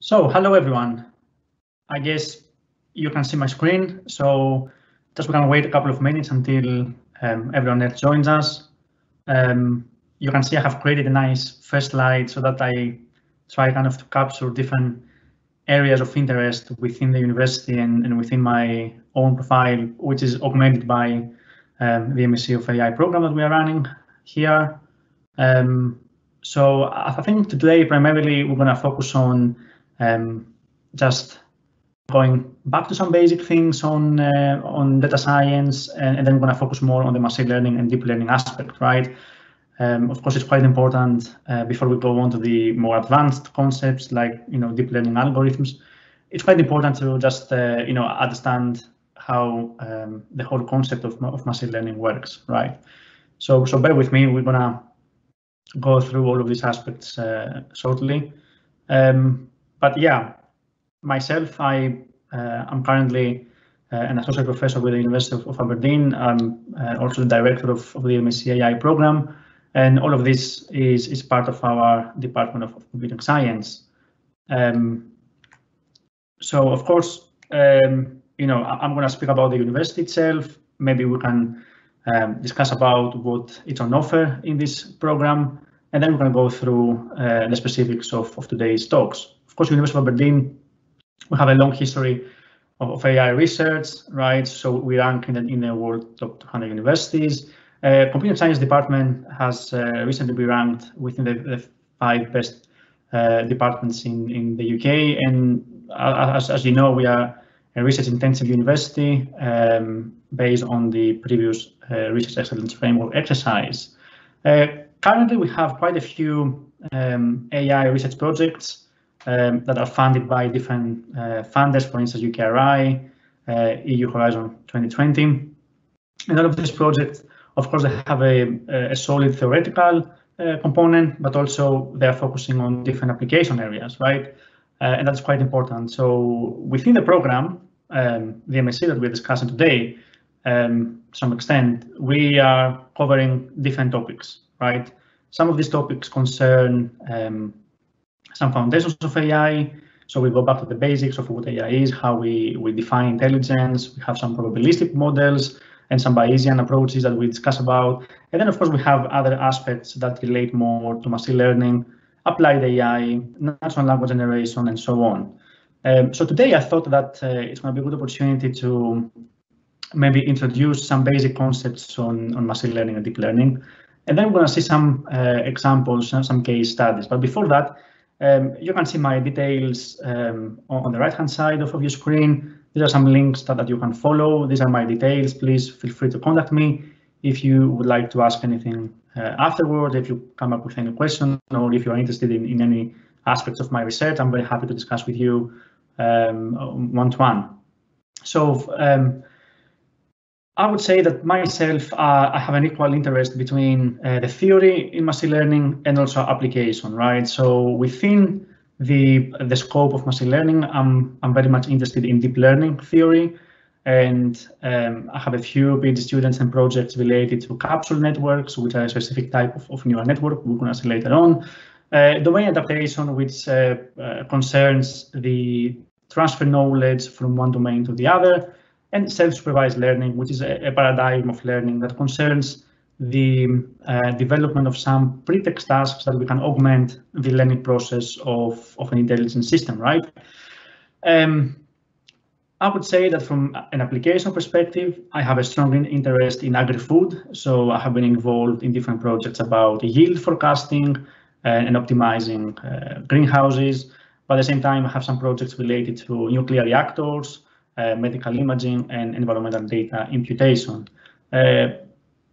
So hello everyone. I guess you can see my screen. So just we're gonna wait a couple of minutes until um, everyone else joins us. Um, you can see I have created a nice first slide so that I try kind of to capture different areas of interest within the university and, and within my own profile, which is augmented by um, the MSc of AI program that we are running here. Um, so I think today primarily we're going to focus on um, just going back to some basic things on uh, on data science, and, and then going to focus more on the machine learning and deep learning aspect, right? Um, of course, it's quite important uh, before we go on to the more advanced concepts like you know deep learning algorithms. It's quite important to just uh, you know understand how um, the whole concept of, of machine learning works, right? So so bear with me. We're gonna go through all of these aspects uh, shortly. Um, but yeah, myself, I uh, I'm currently uh, an associate professor with the University of, of Aberdeen. I'm uh, also the director of, of the MSc AI program. And all of this is, is part of our Department of Computing Science. Um, so of course, um, you know, I'm going to speak about the university itself. Maybe we can um, discuss about what is on offer in this program, and then we're going to go through uh, the specifics of, of today's talks. Of course, University of Aberdeen, we have a long history of, of AI research, right? So we rank in the, in the world top 200 universities. Uh, computer science department has uh, recently been ranked within the, the five best uh, departments in, in the UK. And uh, as, as you know, we are a research intensive university um, based on the previous uh, research excellence framework exercise. Uh, currently, we have quite a few um, AI research projects um, that are funded by different funders, for instance, UKRI, EU Horizon 2020. And all of these projects of course, they have a, a solid theoretical uh, component, but also they're focusing on different application areas, right? Uh, and that's quite important. So within the program, um, the MSc that we're discussing today, um, to some extent, we are covering different topics, right? Some of these topics concern um, some foundations of AI. So we go back to the basics of what AI is, how we, we define intelligence. We have some probabilistic models and some Bayesian approaches that we discuss about. And then, of course, we have other aspects that relate more to machine learning, applied AI, natural language generation, and so on. Um, so today, I thought that uh, it's going to be a good opportunity to maybe introduce some basic concepts on, on machine learning and deep learning. And then we're going to see some uh, examples, some case studies. But before that, um, you can see my details um, on, the right-hand side of, of your screen. These are some links that, that you can follow. These are my details. Please feel free to contact me if you would like to ask anything uh, afterward, if you come up with any question, or if you're interested in, in any aspects of my research, I'm very happy to discuss with you um, one-to-one. So um, I would say that myself, uh, I have an equal interest between uh, the theory in machine learning and also application, right? So within the the scope of machine learning. I'm I'm very much interested in deep learning theory, and um, I have a few PhD students and projects related to capsule networks, which are a specific type of, of neural network. We're going to see later on. Uh, domain adaptation, which uh, uh, concerns the transfer knowledge from one domain to the other, and self-supervised learning, which is a, a paradigm of learning that concerns the uh, development of some pretext tasks that we can augment the learning process of, of an intelligent system, right? Um, I would say that from an application perspective, I have a strong interest in agri-food. So I have been involved in different projects about yield forecasting uh, and optimizing uh, greenhouses. But at the same time, I have some projects related to nuclear reactors, medical imaging, and environmental data imputation. Uh,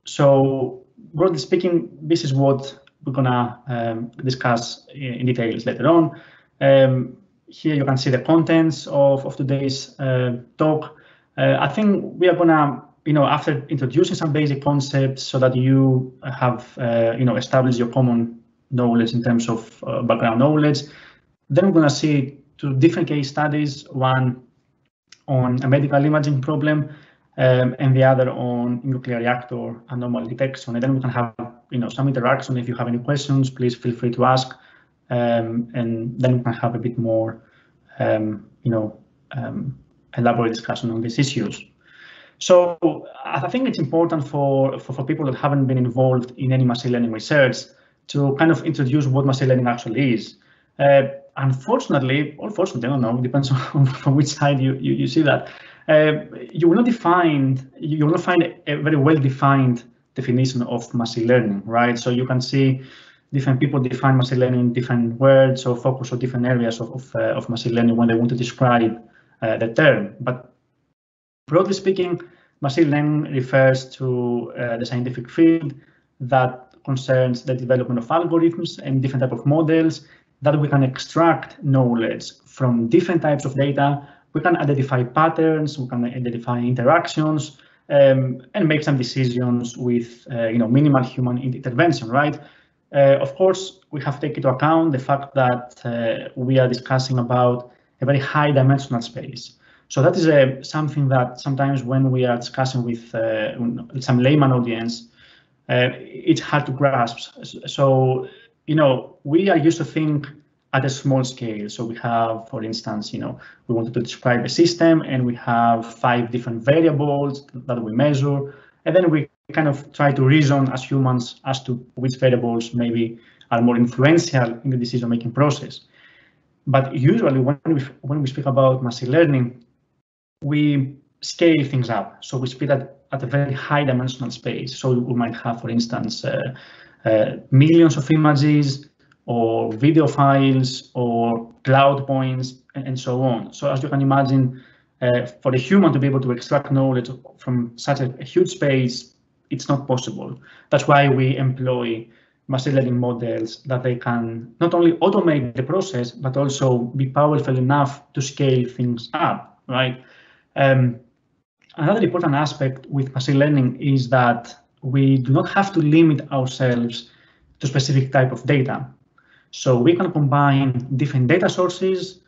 so broadly speaking, this is what we're gonna um, discuss in details later on. Um, here you can see the contents of, of today's uh, talk. Uh, I think we are gonna, you know, after introducing some basic concepts so that you have, uh, you know, established your common knowledge in terms of uh, background knowledge, then we're gonna see two different case studies, one on a medical imaging problem um, and the other on nuclear reactor anomaly detection. And then we can have you know some interaction. If you have any questions, please feel free to ask, um, and then we can have a bit more um, you know, um, elaborate discussion on these issues. So I think it's important for, for, for people that haven't been involved in any machine learning research to kind of introduce what machine learning actually is. Uh, unfortunately, or fortunately, I don't know, depends on from which side you, you, you see that, uh, you will not define, you will not find a very well-defined definition of machine learning, right? So you can see different people define machine learning in different words or focus on different areas of, of, uh, of machine learning when they want to describe uh, the term. But broadly speaking, machine learning refers to uh, the scientific field that concerns the development of algorithms and different type of models that we can extract knowledge from different types of data. We can identify patterns, we can identify interactions, um, and make some decisions with uh, you know minimal human intervention, right? Uh, of course, we have to take into account the fact that uh, we are discussing about a very high dimensional space. So that is uh, something that sometimes when we are discussing with uh, some layman audience, uh, it's hard to grasp. So, you know, we are used to think at a small scale. So we have, for instance, you know, we wanted to describe a system and we have five different variables that we measure. And then we kind of try to reason as humans as to which variables maybe are more influential in the decision-making process. But usually when we, when we speak about machine learning, we scale things up. So we speak at, at a very high dimensional space. So we might have, for instance, uh, uh, millions of images, or video files or cloud points and so on. So as you can imagine, uh, for a human to be able to extract knowledge from such a, a, huge space, it's not possible. That's why we employ machine learning models that they can not only automate the process, but also be powerful enough to scale things up, right? Um, another important aspect with machine learning is that we do not have to limit ourselves to specific type of data. So we can combine different data sources,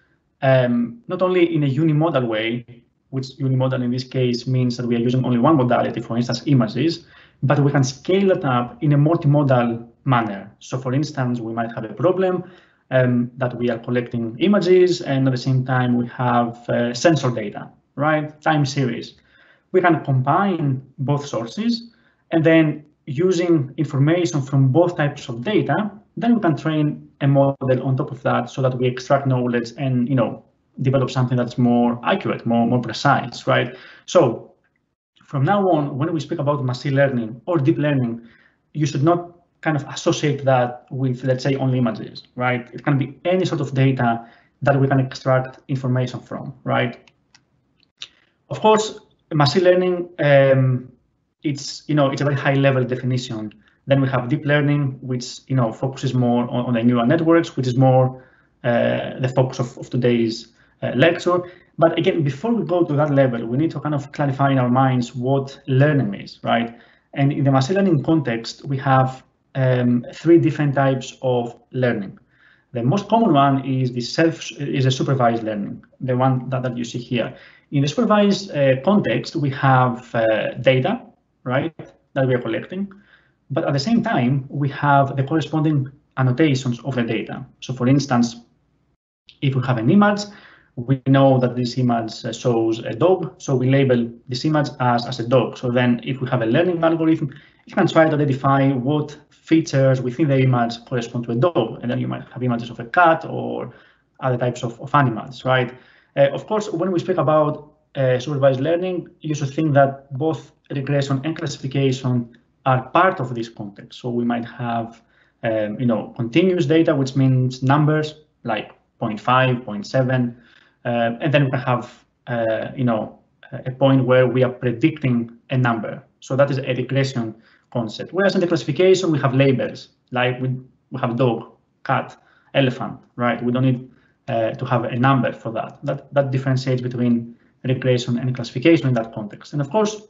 um, not only in a unimodal way, which unimodal in this case means that we are using only one modality, for instance, images, but we can scale it up in a multimodal manner. So for instance, we might have a problem um, that we are collecting images and at the same time we have uh, sensor data, right? Time series. We can combine both sources and then using information from both types of data, then we can train a model on top of that so that we extract knowledge and, you know, develop something that's more accurate, more, more precise, right? So from now on, when we speak about machine learning or deep learning, you should not kind of associate that with, let's say, only images, right? It can be any sort of data that we can extract information from, right? Of course, machine learning, um, it's, you know, it's a very high level definition then we have deep learning, which you know focuses more on, on the neural networks, which is more uh, the focus of, of today's uh, lecture. But again, before we go to that level, we need to kind of clarify in our minds what learning is, right? And in the machine learning context, we have um, three different types of learning. The most common one is the self is a supervised learning, the one that, that you see here. In the supervised uh, context, we have uh, data, right, that we are collecting. But at the same time, we have the corresponding annotations of the data. So for instance, if we have an image, we know that this image shows a dog, so we label this image as, as a dog. So then if we have a learning algorithm, it can try to identify what features within the image correspond to a dog. And then you might have images of a cat or other types of, of animals, right? Uh, of course, when we speak about uh, supervised learning, you should think that both regression and classification are part of this context. So we might have, um, you know, continuous data, which means numbers like 0.5, 0.7, uh, and then we have, uh, you know, a point where we are predicting a number. So that is a regression concept. Whereas in the classification, we have labels, like we, we have dog, cat, elephant, right? We don't need uh, to have a number for that. That, that differentiates between regression and classification in that context. And of course,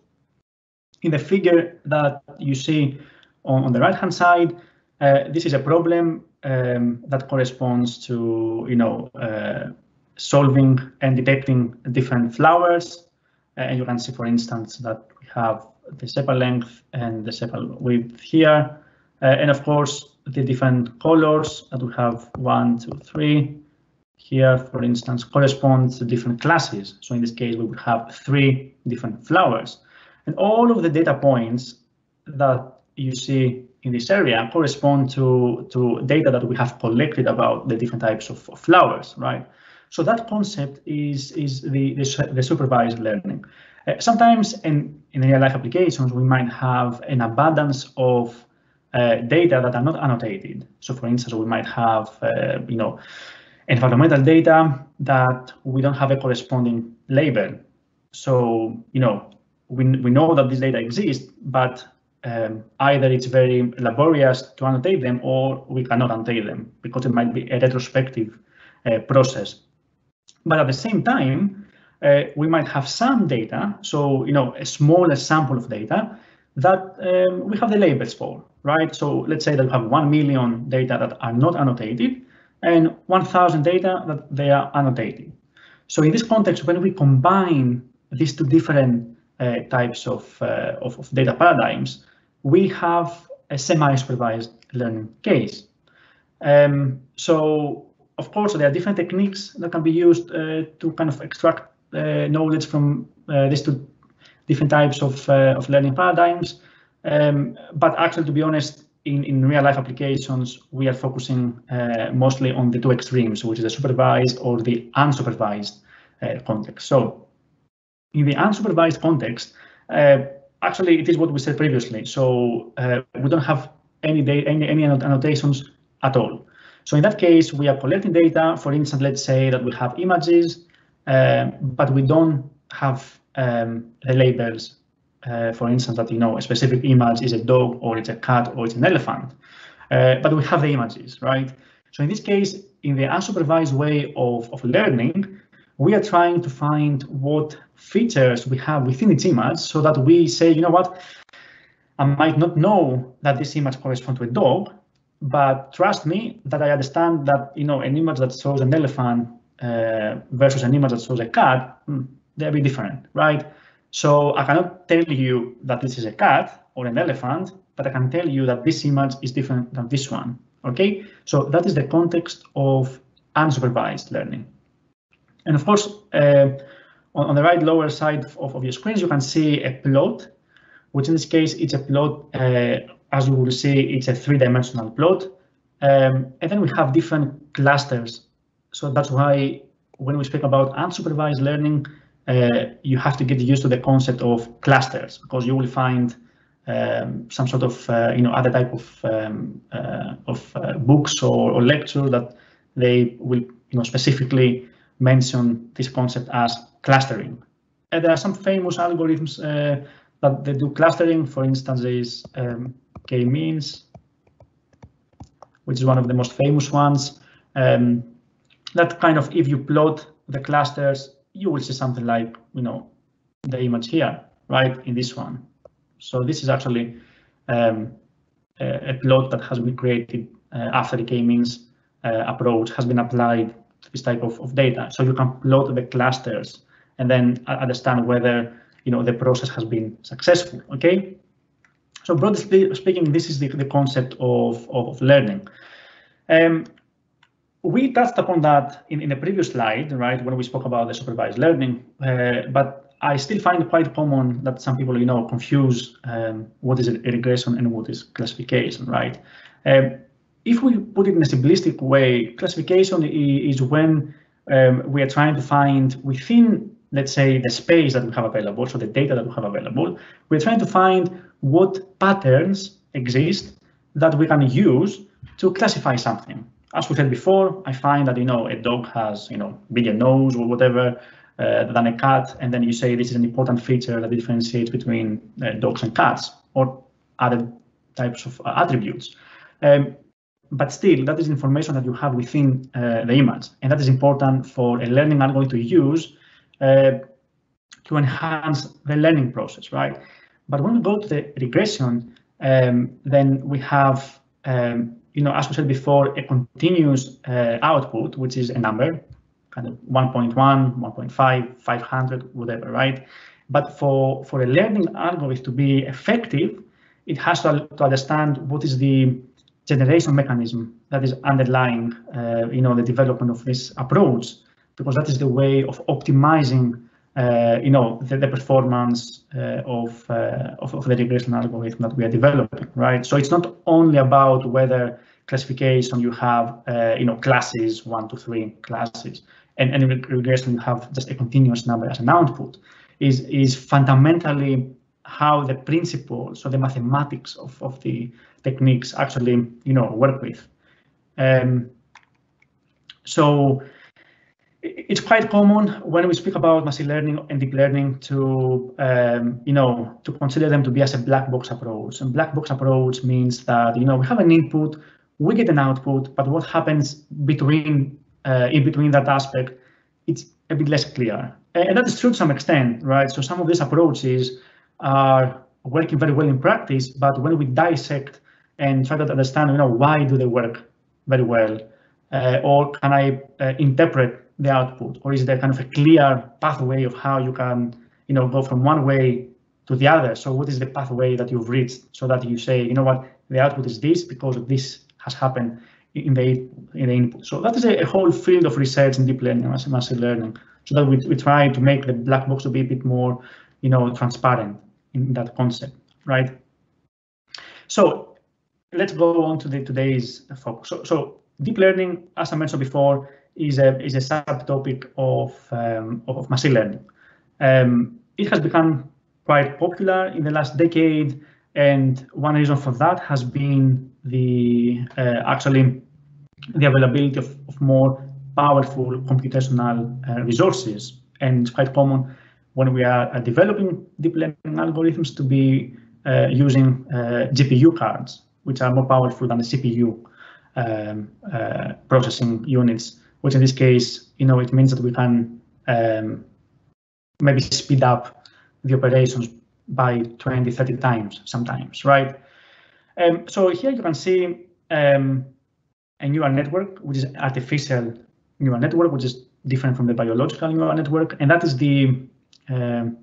in the figure that you see on, on the right-hand side, uh, this is a problem um, that corresponds to, you know, uh, solving and detecting different flowers. Uh, and you can see, for instance, that we have the sepal length and the sepal width here. Uh, and of course, the different colors that we have one, two, three, here, for instance, corresponds to different classes. So in this case, we would have three different flowers. And all of the data points that you see in this area correspond to, to data that we have collected about the different types of, of flowers, right? So that concept is, is the, the, the supervised learning. Uh, sometimes in, in real life applications, we might have an abundance of uh, data that are not annotated. So for instance, we might have, uh, you know, environmental data that we don't have a corresponding label. So, you know, we, we know that this data exists, but um, either it's very laborious to annotate them or we cannot annotate them because it might be a retrospective uh, process. But at the same time, uh, we might have some data, so you know a smaller sample of data that um, we have the labels for, right? So let's say that we have 1 million data that are not annotated and 1,000 data that they are annotated. So in this context, when we combine these two different types of, uh, of, of, data paradigms, we have a semi-supervised learning case. Um, so of course, there are different techniques that can be used uh, to kind of extract uh, knowledge from uh, these two different types of, uh, of learning paradigms. Um, but actually, to be honest, in, in real life applications, we are focusing uh, mostly on the two extremes, which is the supervised or the unsupervised uh, context. So in the unsupervised context, actually, it is what we said previously. So we don't have any, any, any annotations at all. So in that case, we are collecting data. For instance, let's say that we have images, um, but we don't have um, the labels. Uh, for instance, that you know a specific image is a dog or it's a cat or it's an elephant, uh, but we have the images, right? So in this case, in the unsupervised way of, of learning, we are trying to find what features we have within each image so that we say, you know what, I might not know that this image corresponds to a dog, but trust me that I understand that you know an image that shows an elephant uh, versus an image that shows a cat, hmm, they'll be different, right? So I cannot tell you that this is a cat or an elephant, but I can tell you that this image is different than this one. Okay, so that is the context of unsupervised learning. And of course, uh, on, on, the right lower side of, of your screens, you can see a plot, which in this case, it's a plot uh, as you will see, it's a three-dimensional plot. Um, and then we have different clusters. So that's why when we speak about unsupervised learning, uh, you have to get used to the concept of clusters because you will find um, some sort of uh, you know other type of um, uh, of uh, books or, or lecture that they will you know specifically mention this concept as clustering. And there are some famous algorithms uh, that they do clustering. For instance, there is um, k-means, which is one of the most famous ones. Um, that kind of, if you plot the clusters, you will see something like, you know, the image here, right, in this one. So this is actually um, a, a, plot that has been created uh, after the k-means uh, approach has been applied to this type of, of data. So you can plot the clusters and then understand whether you know the process has been successful. Okay. So broadly speaking, this is the, the concept of, of learning. Um, we touched upon that in, in the previous slide, right, when we spoke about the supervised learning, uh, but I still find it quite common that some people, you know, confuse um, what is a regression and what is classification, right? Um, if we put it in a simplistic way, classification is when um, we are trying to find within, let's say, the space that we have available, so the data that we have available, we're trying to find what patterns exist that we can use to classify something. As we said before, I find that you know a dog has you know bigger nose or whatever uh, than a cat, and then you say this is an important feature that differentiates between uh, dogs and cats or other types of uh, attributes. Um, but still, that is information that you have within uh, the image, and that is important for a learning algorithm to use to enhance the learning process, right? But when we go to the regression, um, then we have, um, you know, as we said before, a continuous uh, output, which is a number, kind of 1.1, 1.5, 500, whatever, right? But for, for a learning algorithm to be effective, it has to, to understand what is the generation mechanism that is underlying, uh, you know, the development of this approach, because that is the way of optimizing, uh, you know, the, the performance uh, of, uh, of, of the regression algorithm that we are developing, right? So it's not only about whether classification you have, uh, you know, classes one, two, three classes, and, and in regression you have just a continuous number as an output. Is is fundamentally how the principles or the mathematics of, of the techniques actually, you know, work with. Um, so it's quite common when we speak about machine learning and deep learning to, um, you know, to consider them to be as a black box approach. And black box approach means that, you know, we have an input, we get an output, but what happens between, uh, in between that aspect, it's a bit less clear. And that is true to some extent, right? So some of these approaches are working very well in practice, but when we dissect and try to understand, you know, why do they work very well, uh, or can I uh, interpret the output, or is there kind of a clear pathway of how you can, you know, go from one way to the other? So what is the pathway that you've reached so that you say, you know what, the output is this because this has happened in the in the input. So that is a, a whole field of research in deep learning, machine learning, so that we, we try to make the black box to be a bit more, you know, transparent in that concept, right? So let's go on to the today's focus. So, so deep learning, as I mentioned before, is a is a subtopic of um, of machine learning. Um, it has become quite popular in the last decade, and one reason for that has been the uh, actually the availability of, of more powerful computational uh, resources, and it's quite common when we are developing deep learning algorithms to be uh, using uh, GPU cards, which are more powerful than the CPU um, uh, processing units, which in this case, you know, it means that we can um, maybe speed up the operations by 20, 30 times sometimes, right? Um, so here you can see um, a neural network, which is artificial neural network, which is different from the biological neural network, and that is the um,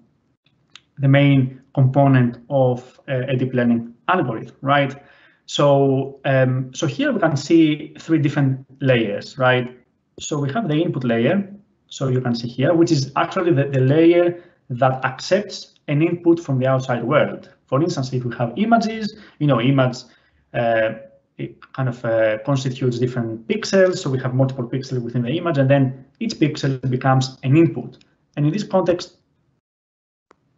the main component of a, a, deep learning algorithm, right? So, um, so here we can see three different layers, right? So we have the input layer, so you can see here, which is actually the, the layer that accepts an input from the outside world. For instance, if we have images, you know, image uh, kind of uh, constitutes different pixels. So we have multiple pixels within the image, and then each pixel becomes an input. And in this context,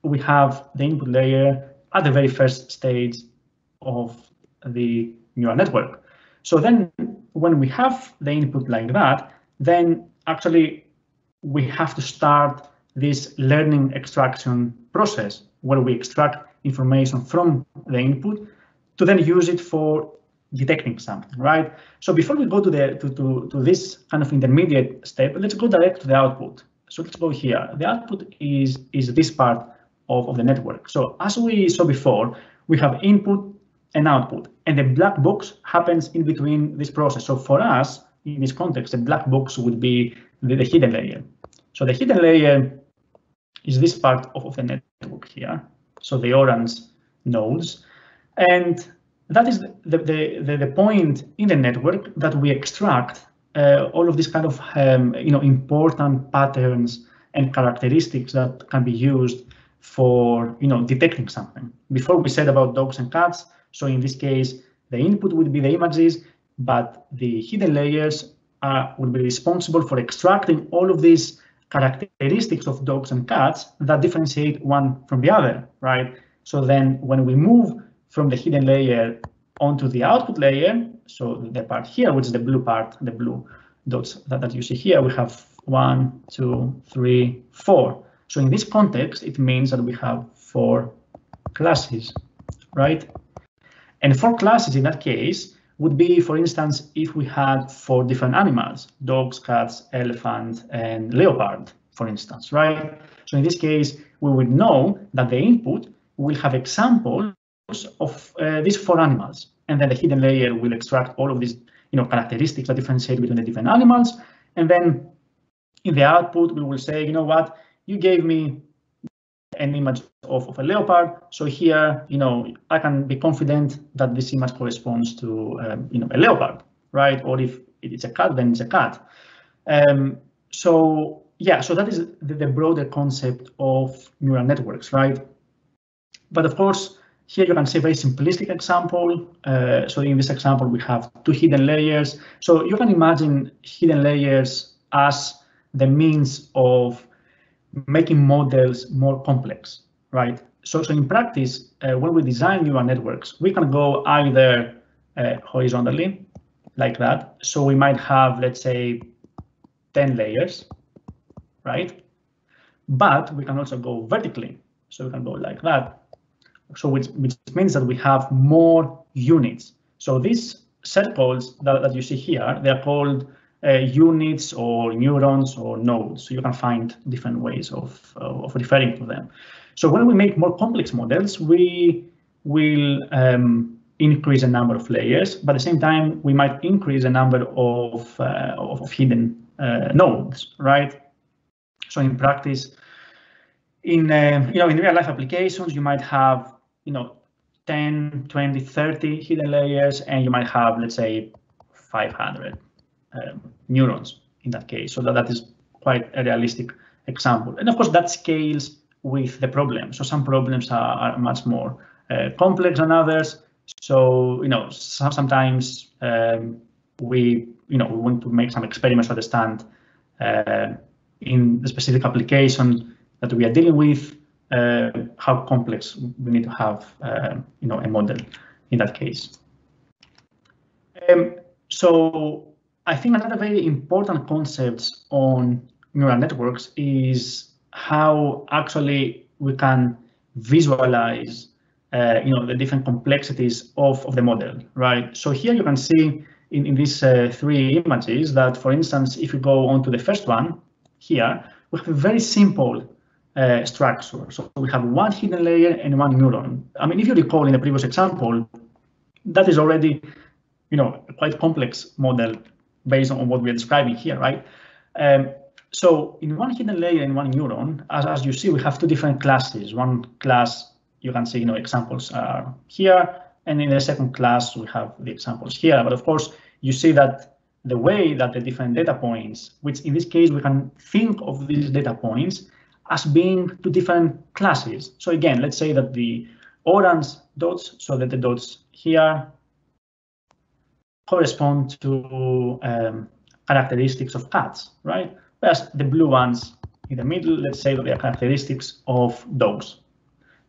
we have the input layer at the very first stage of the neural network. So then when we have the input like that, then actually we have to start this learning extraction process where we extract information from the input to then use it for detecting something, right? So before we go to the to, to, to this kind of intermediate step, let's go direct to the output. So let's go here. The output is is this part of, of the network. So as we saw before, we have input and output, and the black box happens in between this process. So for us, in this context, the black box would be the, the hidden layer. So the hidden layer is this part of, of the network here. So the orange nodes. And that is the, the, the, the point in the network that we extract uh, all of these kind of um, you know important patterns and characteristics that can be used for you know detecting something. Before we said about dogs and cats, so in this case, the input would be the images, but the hidden layers are, would be responsible for extracting all of these characteristics of dogs and cats that differentiate one from the other, right? So then when we move from the hidden layer onto the output layer, so the part here, which is the blue part, the blue dots that, that you see here, we have one, two, three, four. So in this context, it means that we have four classes, right? And four classes in that case would be, for instance, if we had four different animals, dogs, cats, elephant, and leopard, for instance, right? So in this case, we would know that the input will have examples of uh, these four animals. And then the hidden layer will extract all of these you know, characteristics that differentiate between the different animals. And then in the output, we will say, you know what, you gave me an image of, of a leopard. So here, you know, I can be confident that this image corresponds to, um, you know, a leopard, right? Or if it's a cat, then it's a cat. Um, so yeah, so that is the, the, broader concept of neural networks, right? But of course, here you can see a very simplistic example. Uh, so in this example, we have two hidden layers. So you can imagine hidden layers as the means of making models more complex, right? So, so in practice, uh, when we design neural networks, we can go either uh, horizontally, like that. So we might have, let's say, 10 layers, right? But we can also go vertically. So we can go like that. So which, which means that we have more units. So these circles that, that you see here, they're called uh, units or neurons or nodes. So you can find different ways of, uh, of referring to them. So when we make more complex models, we will um, increase the number of layers, but at the same time, we might increase the number of, uh, of, of, hidden uh, nodes, right? So in practice, in uh, you know in real life applications, you might have you know 10, 20, 30 hidden layers, and you might have let's say 500 um, neurons in that case. So that, that is quite a realistic example. And of course, that scales with the problem. So some problems are, are much more uh, complex than others. So you know, some, sometimes um, we you know we want to make some experiments to understand uh, in the specific application that we are dealing with uh, how complex we need to have uh, you know a model in that case. Um, so I think another very important concept on neural networks is how actually we can visualize uh, you know the different complexities of, of the model, right? So here you can see in, in these uh, three images that, for instance, if you go on to the first one here, we have a very simple uh, structure. So we have one hidden layer and one neuron. I mean, if you recall in the previous example, that is already, you know, a quite complex model based on what we're describing here, right? Um, so in one hidden layer in one neuron, as, as you see, we have two different classes. One class, you can see, you know, examples are here, and in the second class, we have the examples here. But of course, you see that the way that the different data points, which in this case, we can think of these data points as being two different classes. So again, let's say that the orange dots, so that the dots here correspond to um, characteristics of cats, right? Whereas the blue ones in the middle, let's say that they are characteristics of dogs.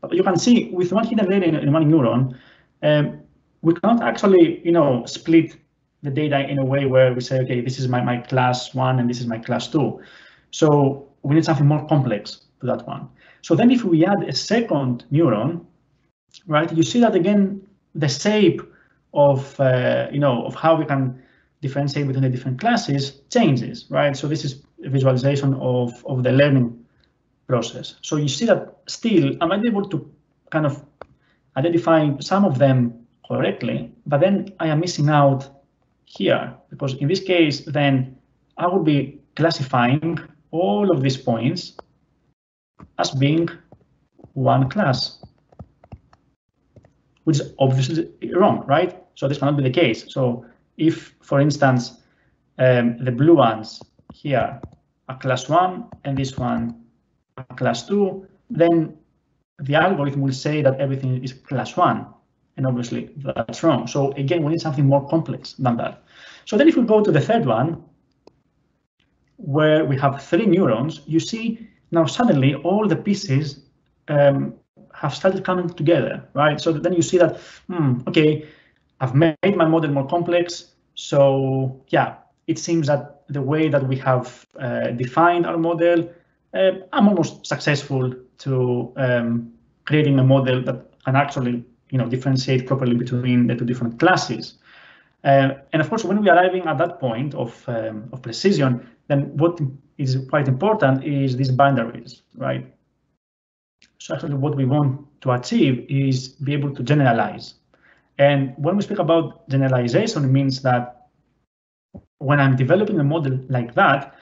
But you can see with one hidden layer in one neuron, um, we cannot actually, you know, split the data in a way where we say, okay, this is my, my class one and this is my class two. So we need something more complex to that one. So then if we add a second neuron, right, you see that again, the shape of, uh, you know, of how we can differentiate between the different classes changes, right? So this is a visualization of, of the learning process. So you see that still I'm able to kind of identify some of them correctly, but then I am missing out here because in this case, then I would be classifying all of these points as being one class, which is obviously wrong, right? So this cannot be the case. So if, for instance, um, the blue ones here are class one and this one class two, then the algorithm will say that everything is class one. And obviously that's wrong. So again, we need something more complex than that. So then if we go to the third one, where we have three neurons, you see now suddenly all the pieces um, have started coming together, right? So then you see that, hmm, okay, I've made my model more complex. So yeah, it seems that the way that we have uh, defined our model, uh, I'm almost successful to um, creating a model that can actually you know, differentiate properly between the two different classes. Uh, and of course, when we are arriving at that point of, um, of precision, then what is quite important is these boundaries, right? So actually what we want to achieve is be able to generalize. And when we speak about generalization, it means that when I'm developing a model like that,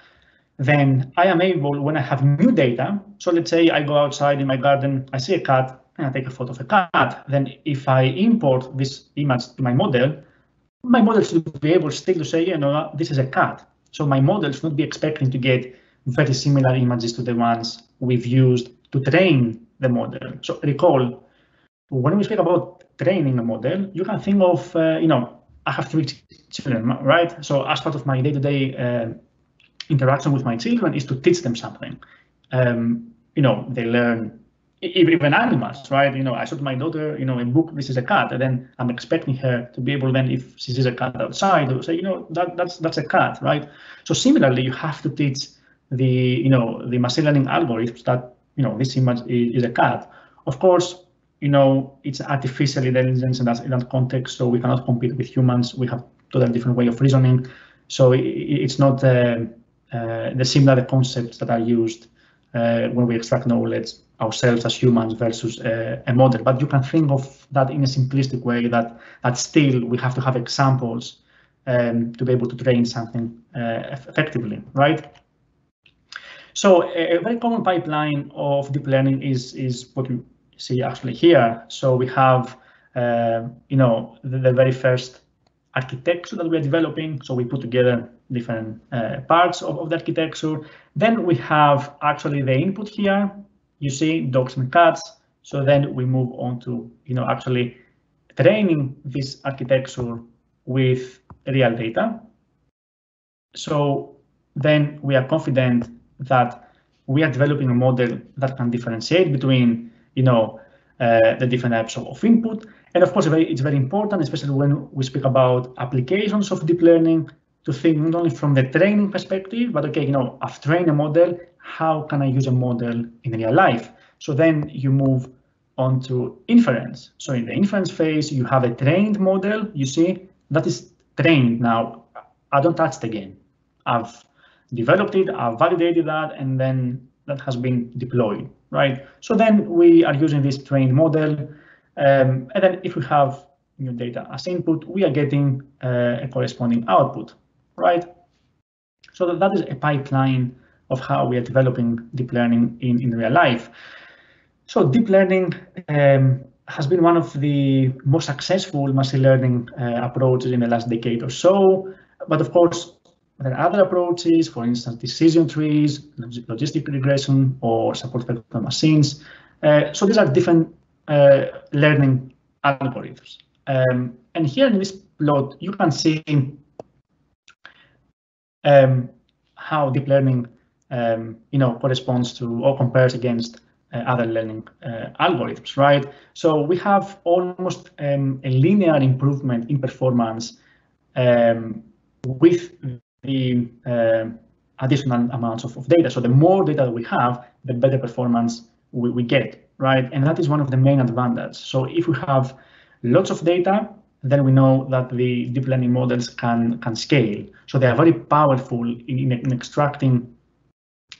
then I am able, when I have new data, so let's say I go outside in my garden, I see a cat, and I take a photo of a cat. Then if I import this image to my model, my model should be able still to say, you know, this is a cat. So my model should not be expecting to get very similar images to the ones we've used to train the model. So recall, when we speak about training a model, you can think of, uh, you know, I have three children, right? So as part of my day-to-day uh, interaction with my children is to teach them something. Um, you know, they learn even animals, right? You know, I showed my daughter, you know, a book, this is a cat, and then I'm expecting her to be able then, if she sees a cat outside, to say, you know, that that's that's a cat, right? So similarly, you have to teach the, you know, the machine learning algorithms that, you know, this image is, is a cat. Of course, you know, it's artificial intelligence in that, in that context, so we cannot compete with humans. We have totally different way of reasoning. So it, it's not uh, uh, the similar concepts that are used uh, when we extract knowledge ourselves as humans versus uh, a model. But you can think of that in a simplistic way that that still we have to have examples um, to be able to train something uh, effectively, right? So a, very common pipeline of deep learning is is what you see actually here. So we have, uh, you know, the, the, very first architecture that we're developing. So we put together different uh, parts of, of the architecture. Then we have actually the input here, you see dogs and cats. So then we move on to, you know, actually training this architecture with real data. So then we are confident that we are developing a model that can differentiate between, you know, uh, the different types of, input. And of course, it's very important, especially when we speak about applications of deep learning, to think not only from the training perspective, but okay, you know, I've trained a model, how can I use a model in real life? So then you move on to inference. So in the inference phase, you have a trained model, you see, that is trained. Now, I don't touch it again. I've developed it, I've validated that, and then that has been deployed, right? So then we are using this trained model. Um, and then if we have new data as input, we are getting uh, a corresponding output, right? So that, that is a pipeline of how we are developing deep learning in, in real life. So deep learning um, has been one of the most successful machine learning uh, approaches in the last decade or so. But of course, there are other approaches, for instance, decision trees, logistic regression, or support vector machines. Uh, so these are different uh, learning algorithms. Um, and here in this plot, you can see um, how deep learning um, you know, corresponds to or compares against uh, other learning uh, algorithms, right? So we have almost um, a linear improvement in performance um, with the uh, additional amounts of, of, data. So the more data we have, the better performance we, we get, right? And that is one of the main advantages. So if we have lots of data, then we know that the deep learning models can can scale. So they are very powerful in, in, in extracting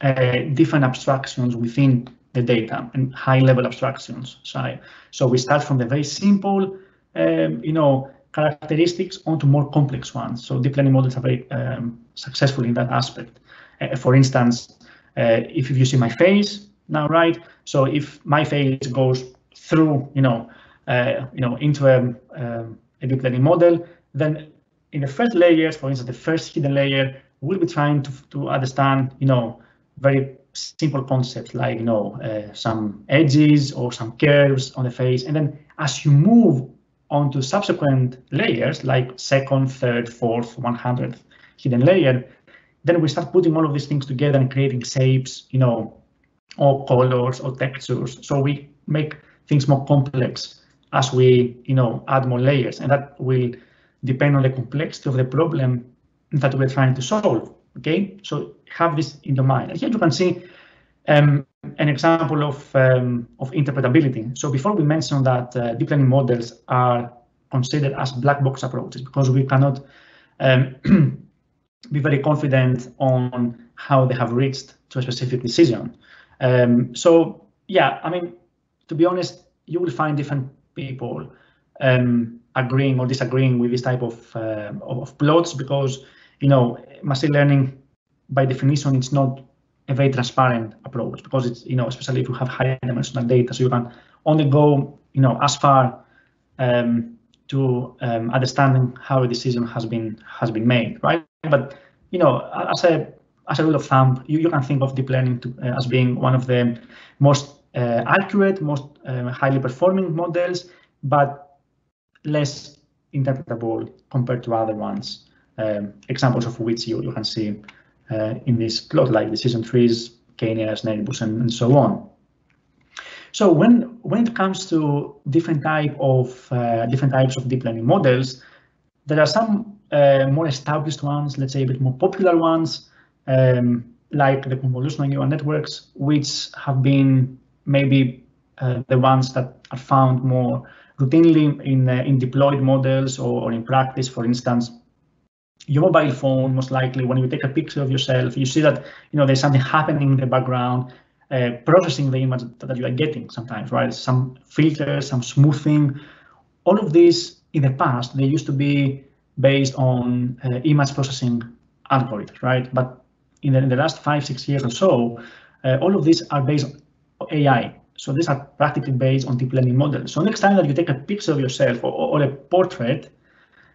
uh, different abstractions within the data and high level abstractions. So, so we start from the very simple, um, you know, characteristics onto more complex ones. So deep learning models are very um, successful in that aspect. Uh, for instance, uh, if you see my face now, right? So if my face goes through, you know, uh, you know, into a, um, a deep learning model, then in the first layers, for instance, the first hidden layer, we'll be trying to, to understand, you know, very simple concepts like you know uh, some edges or some curves on the face and then as you move on to subsequent layers like second third fourth 100th hidden layer then we start putting all of these things together and creating shapes you know or colors or textures. So we make things more complex as we you know add more layers. And that will depend on the complexity of the problem that we're trying to solve Okay, so have this in the mind. And here you can see um, an example of, um, of interpretability. So before we mentioned that uh, deep learning models are considered as black box approaches because we cannot um, be very confident on how they have reached to a specific decision. Um, so yeah, I mean, to be honest, you will find different people um, agreeing or disagreeing with this type of, uh, of plots because you know, machine learning by definition, it's not a very transparent approach because it's, you know, especially if you have high dimensional data, so you can only go, you know, as far um, to um, understanding how a decision has been has been made, right? But you know, as a as a rule of thumb, you, you can think of deep learning to, uh, as being one of the most uh, accurate, most uh, highly performing models, but less interpretable compared to other ones. Um, examples of which you, you can see uh, in this plot, like decision trees, k-nearest neighbors, and, and so on. So when when it comes to different type of uh, different types of deep learning models, there are some uh, more established ones, let's say a bit more popular ones, um, like the convolutional neural networks, which have been maybe uh, the ones that are found more routinely in uh, in deployed models or, or in practice. For instance, your mobile phone, most likely, when you take a picture of yourself, you see that you know there's something happening in the background uh, processing the image that you are getting sometimes, right? Some filters, some smoothing, all of these in the past, they used to be based on uh, image processing algorithms, right? But in the, in the, last five, six years or so, uh, all of these are based on AI. So these are practically based on deep learning models. So next time that you take a picture of yourself or, or a portrait,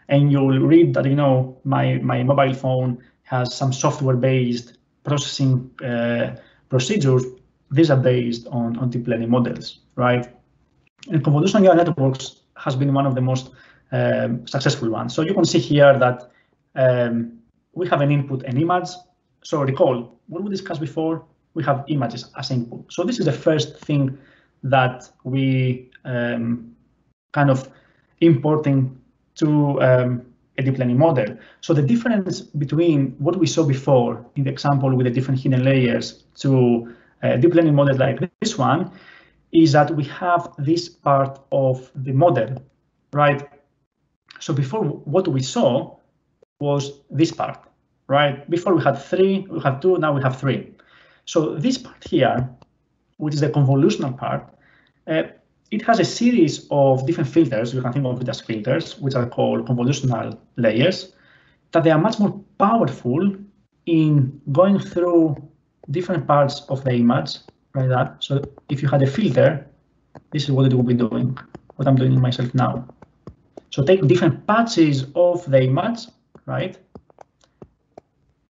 and you'll read that, you know, my, my mobile phone has some software-based processing uh, procedures, these are based on, on deep learning models, right? And convolutional neural networks has been one of the most um, successful ones. So you can see here that um, we have an input, an image. So recall what we discussed before, we have images as input. So this is the first thing that we um, kind of importing to um, a deep learning model. So the difference between what we saw before in the example with the different hidden layers to a deep learning model like this one is that we have this part of the model, right? So before what we saw was this part, right? Before we had three, we had two, now we have three. So this part here, which is the convolutional part, uh, it has a series of different filters, you can think of it as filters, which are called convolutional layers, that they are much more powerful in going through different parts of the image like that. So if you had a filter, this is what it would be doing, what I'm doing myself now. So take different patches of the image, right?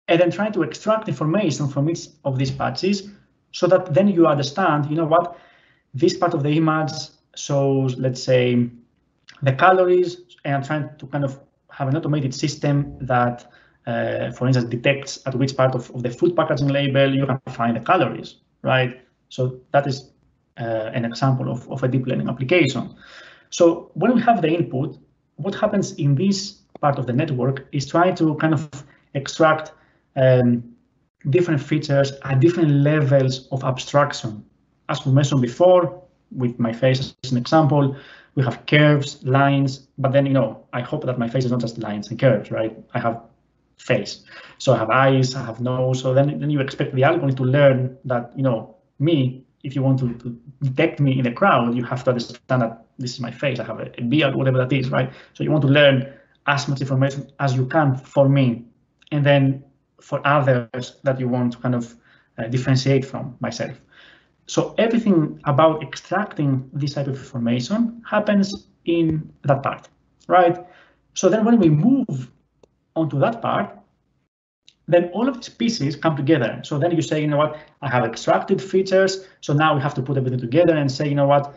And then try to extract information from each of these patches so that then you understand, you know what, this part of the image shows, let's say, the calories, and I'm trying to kind of have an automated system that uh, for instance, detects at which part of, of, the food packaging label you can find the calories, right? So that is uh, an example of, of a deep learning application. So when we have the input, what happens in this part of the network is try to kind of extract um, different features at different levels of abstraction. As we mentioned before, with my face as an example, we have curves, lines, but then, you know, I hope that my face is not just lines and curves, right? I have face. So I have eyes, I have nose. So then, then you expect the algorithm to learn that, you know, me, if you want to, to detect me in the crowd, you have to understand that this is my face. I have a, a beard, whatever that is, right? So you want to learn as much information as you can for me. And then for others that you want to kind of uh, differentiate from myself. So everything about extracting this type of information happens in that part, right? So then when we move onto that part, then all of these pieces come together. So then you say, you know what, I have extracted features. So now we have to put everything together and say, you know what,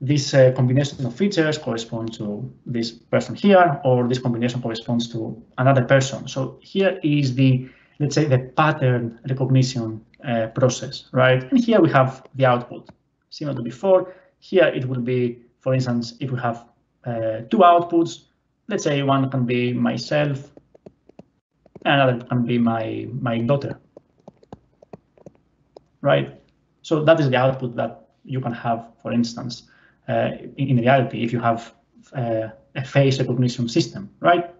this uh, combination of features corresponds to this person here, or this combination corresponds to another person. So here is the, let's say, the pattern recognition uh, process, right? And here we have the output. Similar to before, here it would be, for instance, if we have uh, two outputs, let's say one can be myself and another can be my, my daughter, right? So that is the output that you can have, for instance, uh, in, in, reality, if you have uh, a face recognition system, right?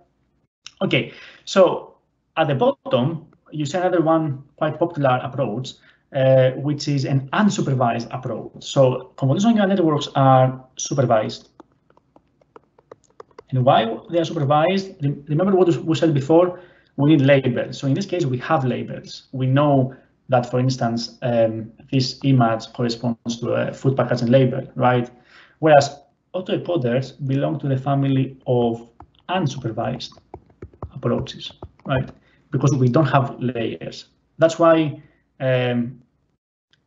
Okay, so at the bottom, you see another one quite popular approach, uh, which is an unsupervised approach. So convolutional neural networks are supervised. And why they are supervised, remember what we said before, we need labels. So in this case, we have labels. We know that, for instance, um, this image corresponds to a food packaging label, right? Whereas autoencoders belong to the family of unsupervised approaches, right? Because we don't have layers. That's why um,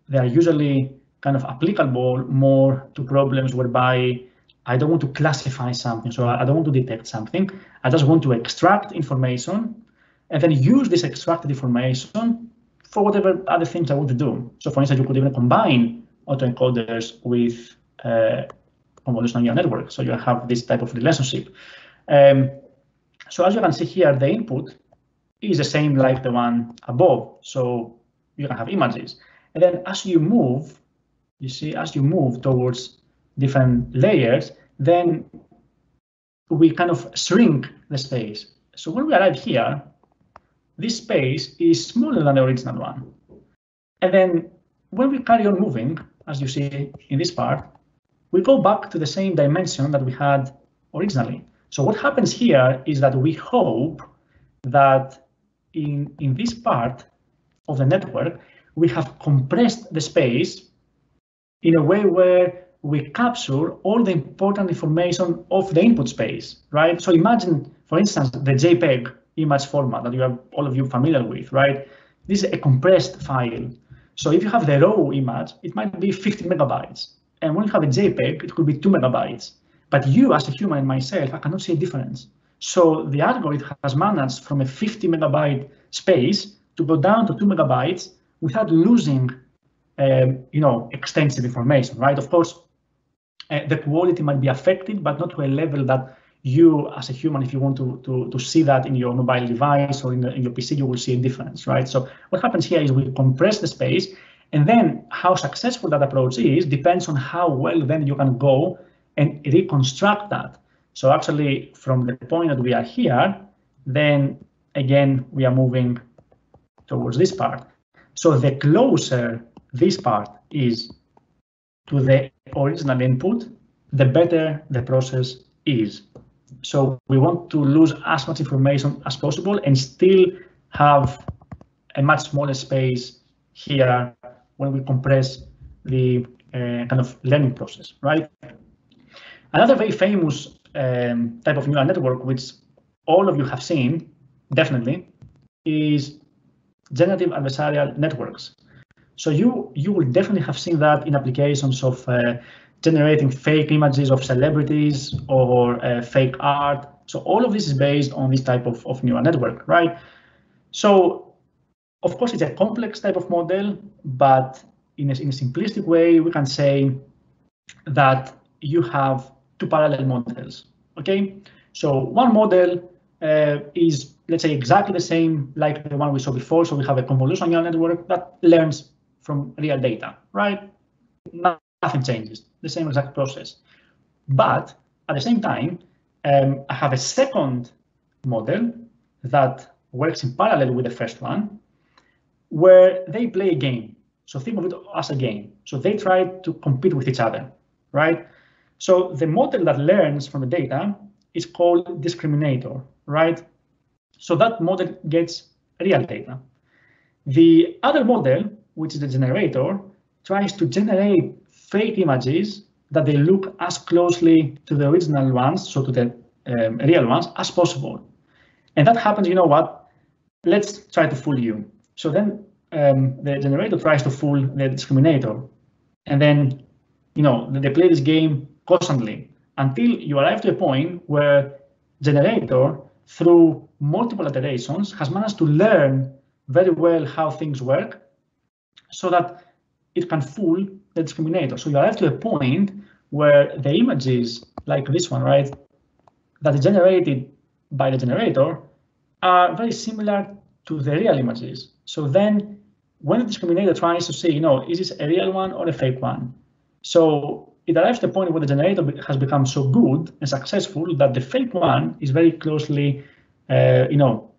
they are usually kind of applicable more to problems whereby I don't want to classify something, so I don't want to detect something. I just want to extract information and then use this extracted information for whatever other things I want to do. So for instance, you could even combine autoencoders with uh, convolutional neural network. So you have this type of relationship. Um, so as you can see here, the input is the same like the one above. So you can have images. And then as you move, you see, as you move towards different layers, then we kind of shrink the space. So when we arrive here, this space is smaller than the original one. And then when we carry on moving, as you see in this part, we go back to the same dimension that we had originally. So what happens here is that we hope that in, in this part of the network, we have compressed the space in a way where we capture all the important information of the input space, right? So imagine, for instance, the JPEG image format that you are all of you familiar with, right? This is a compressed file. So if you have the raw image, it might be 50 megabytes. And when you have a JPEG, it could be two megabytes. But you as a human and myself, I cannot see a difference. So the algorithm has managed from a 50 megabyte space to go down to two megabytes without losing, um, you know, extensive information, right? Of course, uh, the quality might be affected, but not to a level that you as a human, if you want to, to, to see that in your mobile device or in, the, in your PC, you will see a difference, right? So what happens here is we compress the space and then how successful that approach is depends on how well then you can go and reconstruct that. So actually from the point that we are here, then again, we are moving towards this part. So the closer this part is to the original input, the better the process is. So we want to lose as much information as possible and still have a much smaller space here when we compress the uh, kind of learning process, right? Another very famous um, type of neural network, which all of you have seen, definitely, is generative adversarial networks. So you you will definitely have seen that in applications of uh, generating fake images of celebrities or uh, fake art. So all of this is based on this type of, of neural network, right? So of course, it's a complex type of model, but in a, in a simplistic way, we can say that you have parallel models, okay? So one model uh, is, let's say, exactly the same like the one we saw before. So we have a convolutional neural network that learns from real data, right? Nothing changes the same exact process. But at the same time, um, I have a second model that works in parallel with the first one, where they play a game. So think of it as a game. So they try to compete with each other, right? So the model that learns from the data is called discriminator, right? So that model gets real data. The other model, which is the generator, tries to generate fake images that they look as closely to the original ones, so to the um, real ones, as possible. And that happens, you know what? Let's try to fool you. So then um, the generator tries to fool the discriminator. And then, you know, they play this game constantly until you arrive to a point where generator, through multiple iterations, has managed to learn very well how things work so that it can fool the discriminator. So you arrive to a point where the images like this one, right, that is generated by the generator are very similar to the real images. So then when the discriminator tries to say, you know, is this a real one or a fake one? So it arrives to a point where the generator has become so good and successful that the fake one is very closely, uh, you know,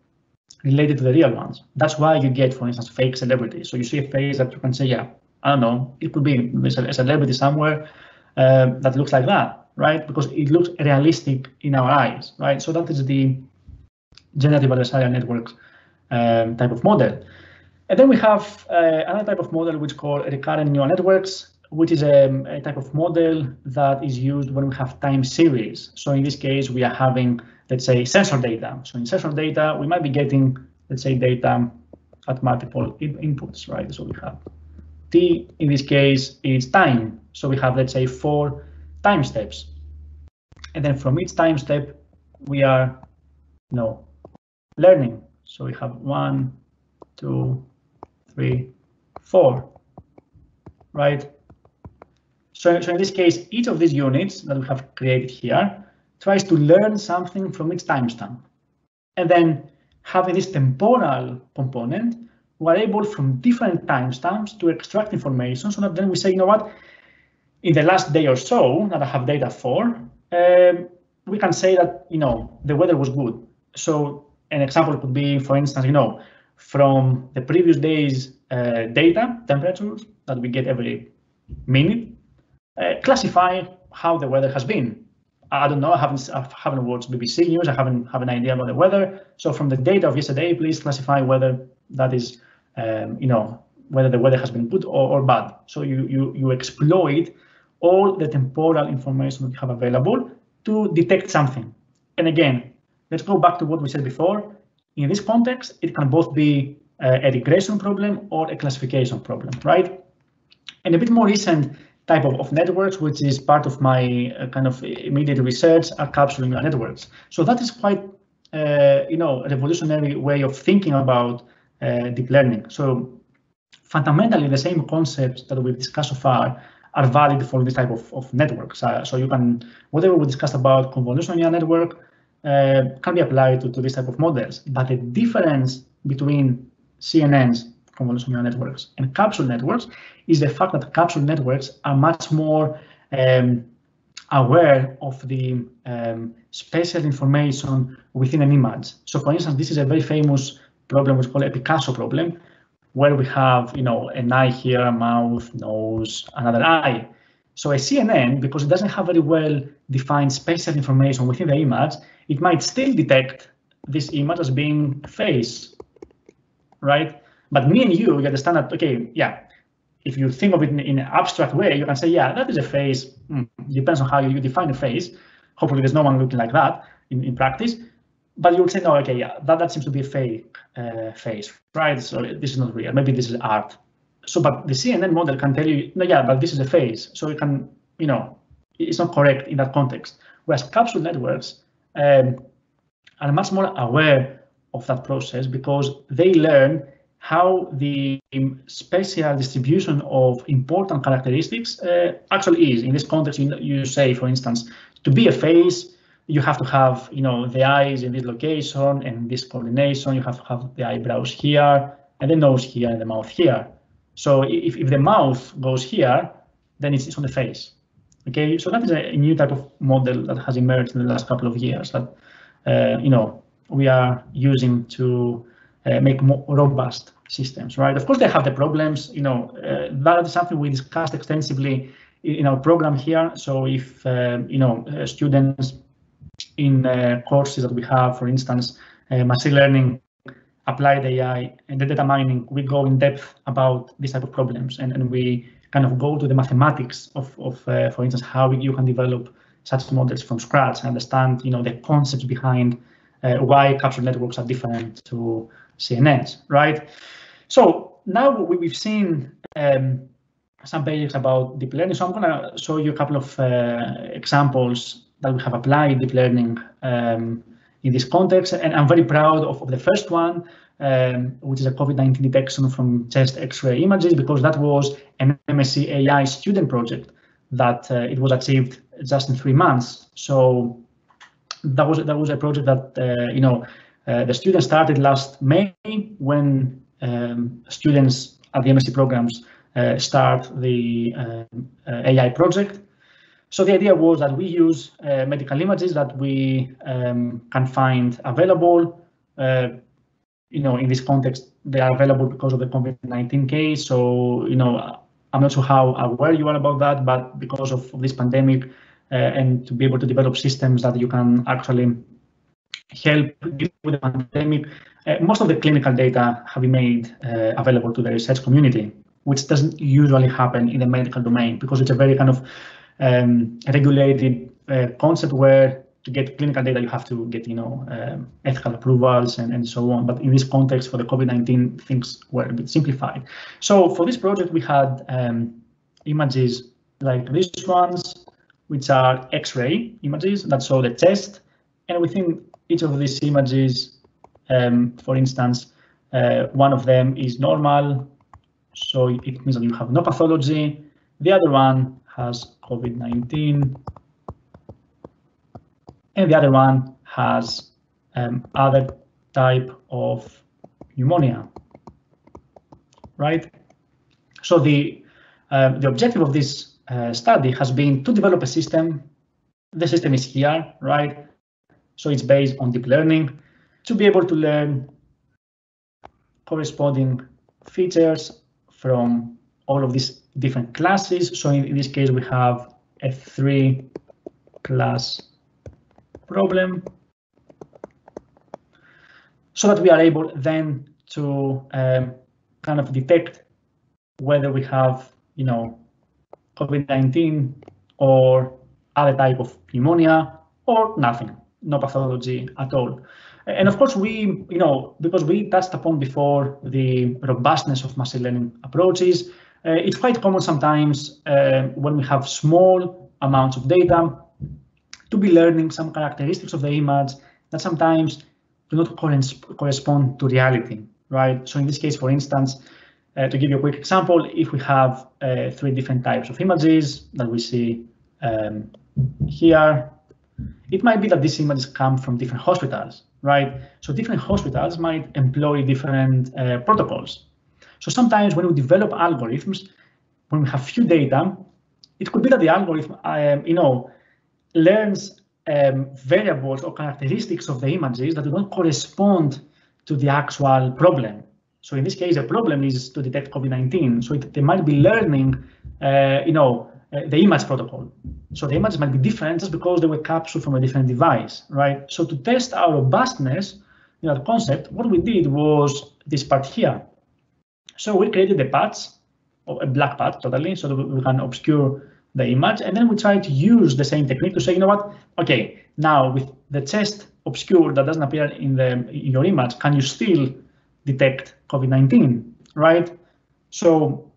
related to the real ones. That's why you get, for instance, fake celebrities. So you see a face that you can say, yeah, I don't know, it could be a celebrity somewhere uh, that looks like that, right? Because it looks realistic in our eyes, right? So that is the generative adversarial networks um, type of model. And then we have uh, another type of model which called recurrent neural networks, which is a, a, type of model that is used when we have time series. So in this case, we are having, let's say, sensor data. So in sensor data, we might be getting, let's say, data at multiple in inputs, right? So we have T, in this case, is time. So we have, let's say, four time steps. And then from each time step, we are, you know, learning. So we have one, two, three, four, right? So, so in this case, each of these units that we have created here tries to learn something from its timestamp. And then having this temporal component, we're able from different timestamps to extract information so that then we say, you know what, in the last day or so that I have data for, um, we can say that, you know, the weather was good. So an example could be, for instance, you know, from the previous day's uh, data, temperatures that we get every minute, uh, classify how the weather has been. I don't know, I haven't, I haven't watched BBC News, I haven't have an idea about the weather. So from the data of yesterday, please classify whether that is, um, you know, whether the weather has been good or, or bad. So you, you, you exploit all the temporal information we have available to detect something. And again, let's go back to what we said before. In this context, it can both be a regression problem or a classification problem, right? And a bit more recent type of, of networks, which is part of my uh, kind of immediate research, are capsule neural networks. So that is quite, uh, you know, a revolutionary way of thinking about uh, deep learning. So fundamentally, the same concepts that we've discussed so far are valid for this type of, of networks. Uh, so you can, whatever we discussed about convolutional neural network uh, can be applied to, to this type of models. But the difference between CNNs, convolutional networks, and capsule networks is the fact that capsule networks are much more um, aware of the um, spatial information within an image. So for instance, this is a very famous problem which is called a Picasso problem, where we have, you know, an eye here, a mouth, nose, another eye. So a CNN, because it doesn't have very well defined spatial information within the image, it might still detect this image as being face, right? But me and you, you understand that, okay, yeah, if you think of it in, in an abstract way, you can say, yeah, that is a face. Mm, depends on how you, define a face. Hopefully there's no one looking like that in, in practice. But you would say, no, okay, yeah, that, that seems to be a fake uh, face, right? So this is not real. Maybe this is art. So, but the CNN model can tell you, no, yeah, but this is a face. So it can, you know, it's not correct in that context. Whereas capsule networks um, are much more aware of that process because they learn how the spatial distribution of important characteristics uh, actually is. In this context, you, you say, for instance, to be a face, you have to have, you know, the eyes in this location and this coordination. You have to have the eyebrows here and the nose here and the mouth here. So if, if the mouth goes here, then it's, it's on the face. Okay, so that is a, new type of model that has emerged in the last couple of years that, uh, you know, we are using to uh, make more robust systems, right? Of course, they have the problems. You know, uh, that is something we discussed extensively in our program here. So if uh, you know uh, students in uh, courses that we have, for instance, uh, machine learning, applied AI, and the data mining, we go in depth about these type of problems, and and we kind of go to the mathematics of of, for instance, how you can develop such models from scratch and understand, you know, the concepts behind why capsule networks are different to CNNs, right? So now we, have seen um, some basics about deep learning. So I'm going to show you a couple of uh, examples that we have applied deep learning um, in this context. And I'm very proud of, of the first one, um, which is a COVID-19 detection from chest X-ray images, because that was an MSc AI student project that uh, it was achieved just in three months. So that was that was a project that uh, you know uh, the students started last May when um, students at the MSc programs uh, start the uh, AI project. So the idea was that we use uh, medical images that we um, can find available. Uh, you know, in this context, they are available because of the COVID-19 case. So, you know, I'm not sure how aware you are about that, but because of, this pandemic and to be able to develop systems that you can actually help with the pandemic, uh, most of the clinical data have been made uh, available to the research community, which doesn't usually happen in the medical domain because it's a very kind of um, regulated uh, concept where to get clinical data, you have to get, you know, um, ethical approvals and, and so on. But in this context, for the COVID-19, things were a bit simplified. So for this project, we had um, images like these ones, which are X-ray images that show the chest. And within each of these images, um, for instance, uh, one of them is normal, so it means that you have no pathology. The other one has COVID-19 and the other one has um, other type of pneumonia, right? So the uh, the objective of this uh, study has been to develop a system. The system is here, right? So it's based on deep learning. To be able to learn corresponding features from all of these different classes. So in, in this case, we have a three class problem. So that we are able then to um, kind of detect whether we have, you know, COVID-19 or other type of pneumonia or nothing, no pathology at all. And of course, we, you know, because we touched upon before the robustness of machine learning approaches, uh, it's quite common sometimes uh, when we have small amounts of data to be learning some characteristics of the image that sometimes do not correspond to reality, right? So in this case, for instance, uh, to give you a quick example, if we have uh, three different types of images that we see um, here, it might be that these images come from different hospitals, right? So different hospitals might employ different uh, protocols. So sometimes when we develop algorithms, when we have few data, it could be that the algorithm, um, you know, learns um, variables or characteristics of the images that do not correspond to the actual problem. So in this case, the problem is to detect COVID-19. So it, they might be learning, uh, you know, Uh, the image protocol. So the images might be different just because they were captured from a different device, right? So to test our robustness in that concept, what we did was this part here. So we created a patch, a black patch totally, so that we can obscure the image, and then we try to use the same technique to say, you know what, okay, now with the chest obscured that doesn't appear in the in your image, can you still detect COVID-19, right? So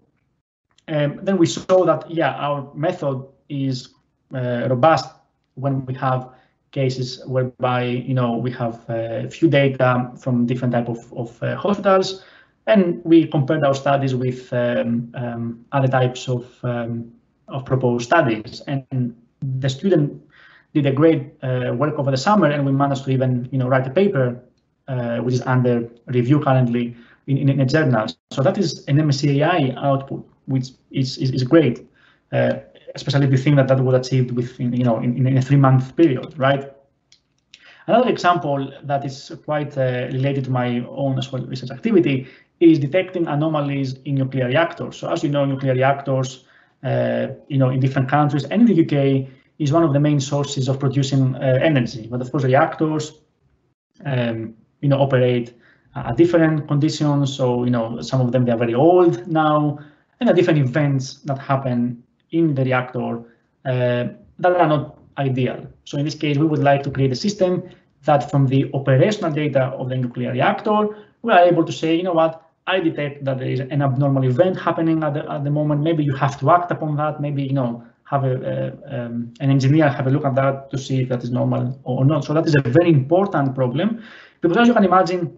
um, then we saw that, yeah, our method is uh, robust when we have cases whereby, you know, we have a uh, few data from different type of, of uh, hospitals, and we compared our studies with um, um, other types of um, of proposed studies. And the student did a great uh, work over the summer, and we managed to even you know write a paper uh, which is under review currently in, in, in, a journal. So that is an MSCAI output, which is is, is great, uh, especially if you think that that was achieved within you know in, in a three month period, right? Another example that is quite uh, related to my own as well research activity is detecting anomalies in nuclear reactors. So as you know, nuclear reactors uh, you know, in different countries and in the UK is one of the main sources of producing uh, energy. But of course, reactors, um, you know, operate at different conditions. So, you know, some of them, they are very old now, and the different events that happen in the reactor uh, that are not ideal. So in this case, we would like to create a system that from the operational data of the nuclear reactor, we are able to say, you know what, I detect that there is an abnormal event happening at the, at the moment. Maybe you have to act upon that. Maybe, you know, have a, a um, an engineer have a look at that to see if that is normal or not. So that is a very important problem because as you can imagine,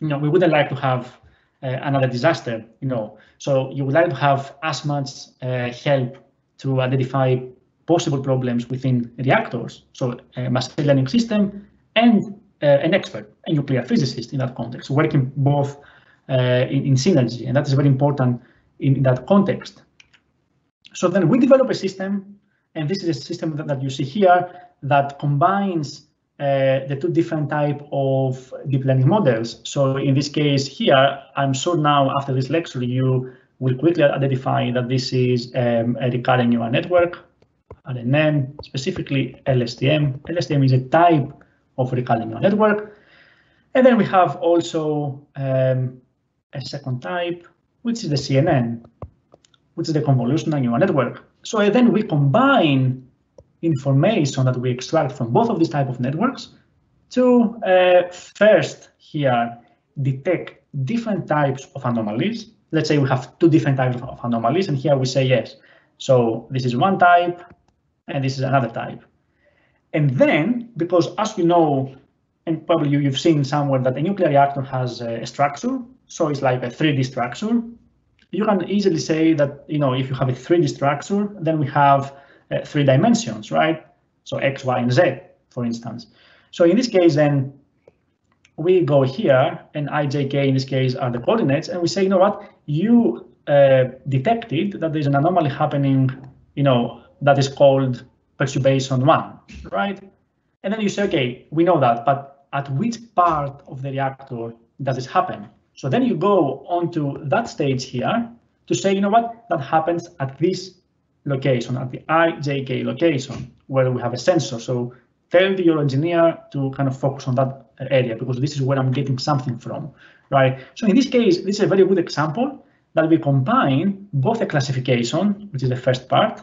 you know, we wouldn't like to have uh, another disaster, you know. So you would like to have as much uh, help to identify possible problems within reactors. So a machine learning system and uh, an expert, a nuclear physicist in that context, working both uh, in, in, synergy, and that is very important in, in, that context. So then we develop a system, and this is a system that, that you see here that combines uh, the two different type of deep learning models. So in this case here, I'm sure now after this lecture, you will quickly identify that this is um, a recurrent neural network, RNN, specifically LSTM. LSTM is a type of recurrent neural network. And then we have also um, a second type, which is the CNN, which is the convolutional neural network. So then we combine information that we extract from both of these type of networks to uh, first here detect different types of anomalies. Let's say we have two different types of anomalies, and here we say yes. So this is one type, and this is another type. And then, because as you know, and probably you've seen somewhere that a nuclear reactor has a structure, so it's like a 3D structure. You can easily say that, you know, if you have a 3D structure, then we have uh, three dimensions, right? So X, Y, and Z, for instance. So in this case, then we go here and ijk in this case are the coordinates and we say, you know what, you uh, detected that there's an anomaly happening, you know, that is called perturbation one, right? And then you say, okay, we know that, but at which part of the reactor does this happen? So then you go onto that stage here to say, you know what, that happens at this location, at the IJK location, where we have a sensor. So tell your engineer to kind of focus on that area because this is where I'm getting something from, right? So in this case, this is a very good example that we combine both the classification, which is the first part,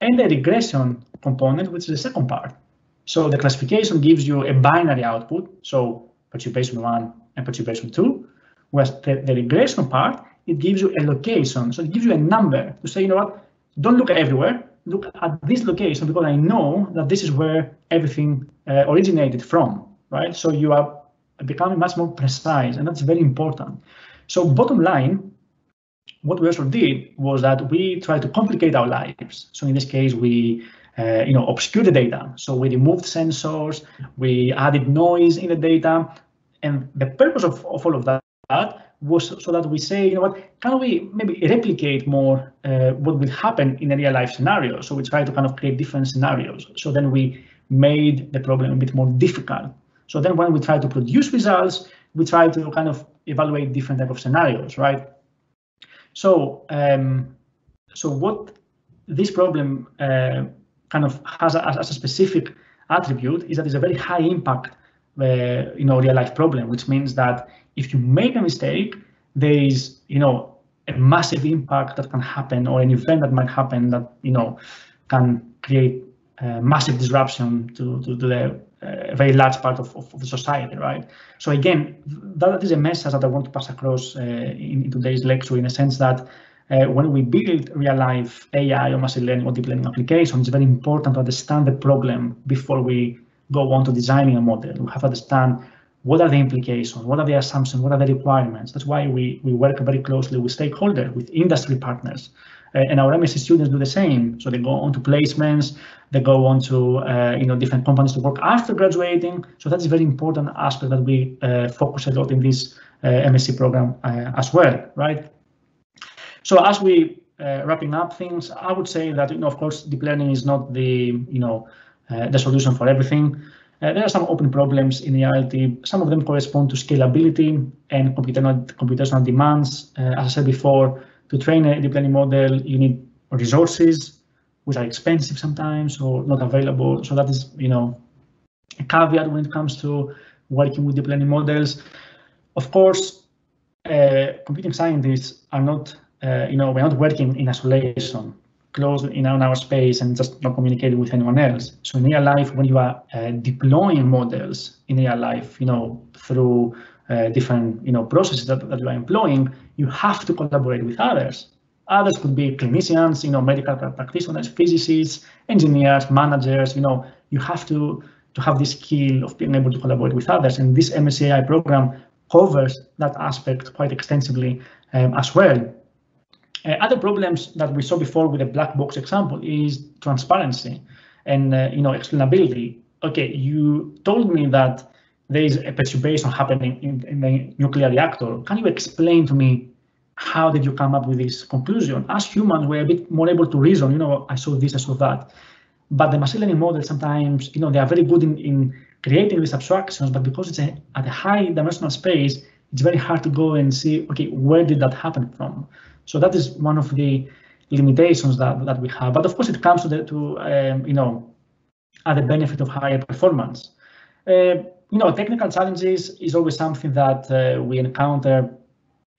and the regression component, which is the second part. So the classification gives you a binary output, so perturbation one and perturbation two, whereas the, the regression part, it gives you a location. So it gives you a number to say, you know what, don't look everywhere, look at this location because I know that this is where everything uh, originated from, right? So you are becoming much more precise, and that's very important. So bottom line, what we also did was that we tried to complicate our lives. So in this case, we uh, you know, obscure the data. So we removed sensors, we added noise in the data, and the purpose of, of all of that was so that we say, you know what, can we maybe replicate more uh, what will happen in a real life scenario? So we try to kind of create different scenarios. So then we made the problem a bit more difficult. So then when we try to produce results, we try to kind of evaluate different type of scenarios, right? So, um, so what this problem uh, kind of has a, as a specific attribute is that it's a very high impact, uh, you know, real life problem, which means that if you make a mistake, there is, you know, a massive impact that can happen or an event that might happen that, you know, can create massive disruption to, to, to the uh, very large part of, of, the society, right? So again, that is a message that I want to pass across uh, in, in, today's lecture in a sense that uh, when we build real life AI or machine learning or deep learning applications, it's very important to understand the problem before we go on to designing a model. We have to understand what are the implications, what are the assumptions, what are the requirements. That's why we, we work very closely with stakeholders, with industry partners. Uh, and our MSc students do the same. So they go on to placements, they go on to uh, you know different companies to work after graduating. So that's a very important aspect that we uh, focus a lot in this uh, MSc program uh, as well, right? So as we uh, wrapping up things, I would say that you know of course deep learning is not the you know the solution for everything. Uh, there are some open problems in reality. Some of them correspond to scalability and computational, computational demands. Uh, as I said before, to train a deep learning model, you need resources, which are expensive sometimes or not available. So that is, you know, a caveat when it comes to working with deep learning models. Of course, uh, computing scientists are not, uh, you know, we're not working in isolation closed in our space and just not communicating with anyone else. So in real life, when you are uh, deploying models in real life, you know, through uh, different, you know, processes that, that you are employing, you have to collaborate with others. Others could be clinicians, you know, medical practitioners, physicists, engineers, managers, you know, you have to, to have this skill of being able to collaborate with others. And this MSCI program covers that aspect quite extensively um, as well. Uh, other problems that we saw before with the black box example is transparency and uh, you know explainability. Okay, you told me that there is a perturbation happening in, in the nuclear reactor. Can you explain to me how did you come up with this conclusion? As humans, we're a bit more able to reason. You know, I saw this, I saw that. But the machine learning models sometimes, you know, they are very good in, in creating these abstractions, but because it's a, at a high dimensional space, it's very hard to go and see, okay, where did that happen from? So that is one of the limitations that, that we have. But of course, it comes to, the, to um, you know, at the benefit of higher performance. Uh, you know, technical challenges is always something that uh, we encounter